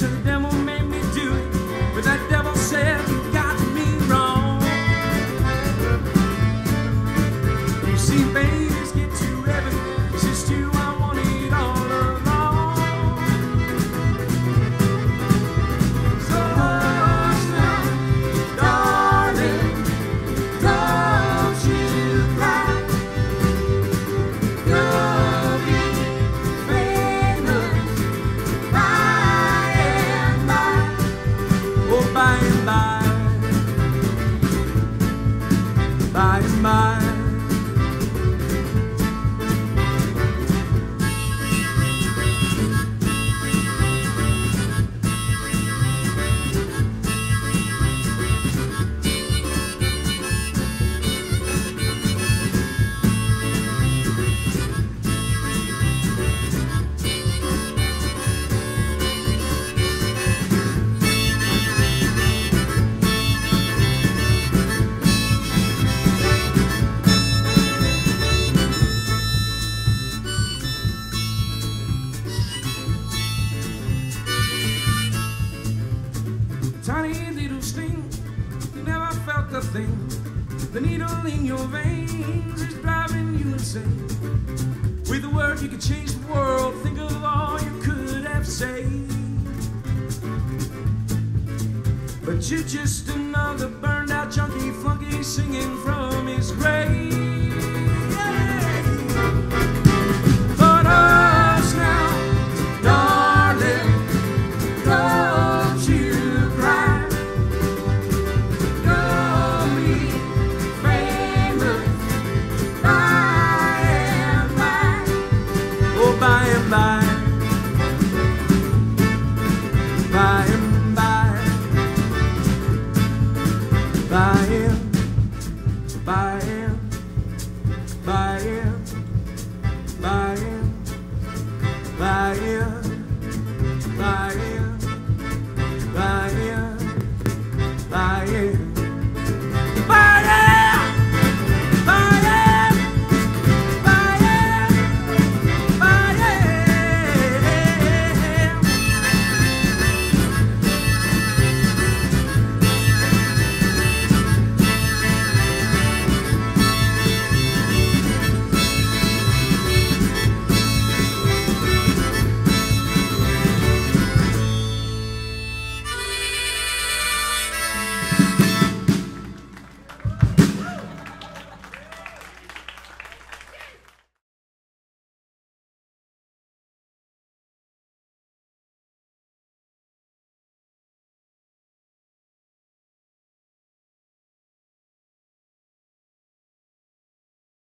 So the devil made me do it, but that devil said you got me wrong. You see, baby. Felt thing. The needle in your veins is driving you insane. With a word, you could change the world. Think of all you could have said. But you're just another burned out junkie flunky singing from his grave. Bayern, Bayern, Bayern, Bayern, Bayern.